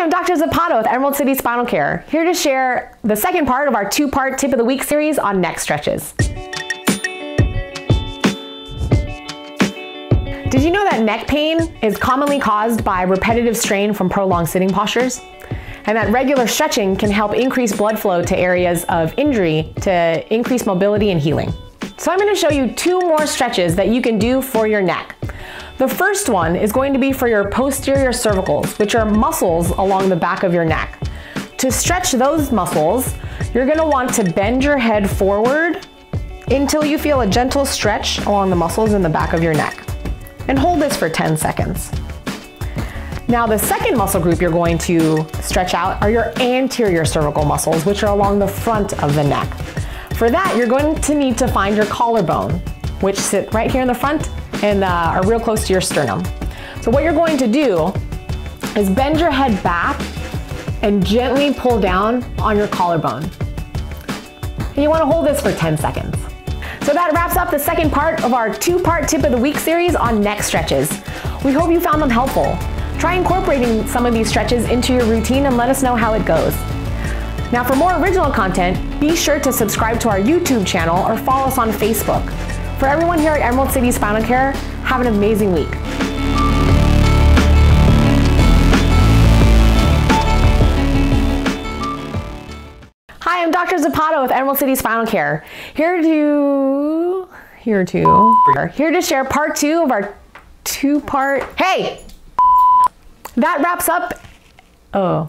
I'm Dr. Zapata with Emerald City Spinal Care, here to share the second part of our two-part tip of the week series on neck stretches. Did you know that neck pain is commonly caused by repetitive strain from prolonged sitting postures? And that regular stretching can help increase blood flow to areas of injury to increase mobility and healing. So I'm gonna show you two more stretches that you can do for your neck. The first one is going to be for your posterior cervicals, which are muscles along the back of your neck. To stretch those muscles, you're gonna want to bend your head forward until you feel a gentle stretch along the muscles in the back of your neck. And hold this for 10 seconds. Now the second muscle group you're going to stretch out are your anterior cervical muscles, which are along the front of the neck. For that, you're going to need to find your collarbone, which sit right here in the front and uh, are real close to your sternum. So what you're going to do is bend your head back and gently pull down on your collarbone. And you wanna hold this for 10 seconds. So that wraps up the second part of our two-part tip of the week series on neck stretches. We hope you found them helpful. Try incorporating some of these stretches into your routine and let us know how it goes. Now for more original content, be sure to subscribe to our YouTube channel or follow us on Facebook. For everyone here at Emerald City Spinal Care, have an amazing week. Hi, I'm Dr. Zapata with Emerald City Spinal Care. Here to, here to, here to share part two of our two-part, hey! That wraps up, oh.